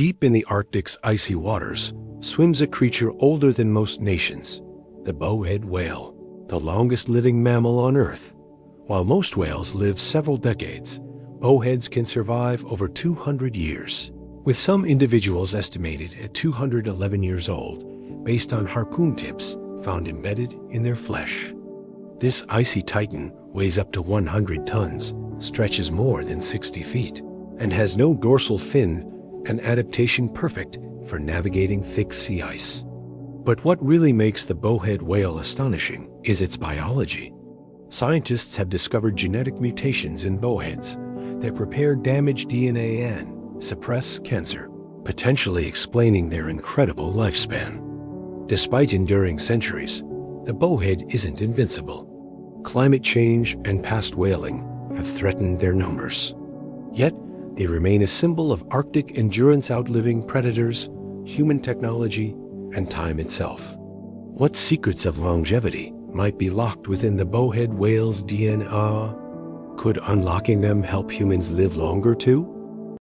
Deep in the Arctic's icy waters swims a creature older than most nations, the bowhead whale, the longest living mammal on Earth. While most whales live several decades, bowheads can survive over 200 years, with some individuals estimated at 211 years old based on harpoon tips found embedded in their flesh. This icy titan weighs up to 100 tons, stretches more than 60 feet, and has no dorsal fin, an adaptation perfect for navigating thick sea ice. But what really makes the bowhead whale astonishing is its biology. Scientists have discovered genetic mutations in bowheads that repair damaged DNA and suppress cancer, potentially explaining their incredible lifespan. Despite enduring centuries, the bowhead isn't invincible. Climate change and past whaling have threatened their numbers. Yet, they remain a symbol of Arctic endurance outliving predators, human technology, and time itself. What secrets of longevity might be locked within the bowhead whale's DNA? Could unlocking them help humans live longer too?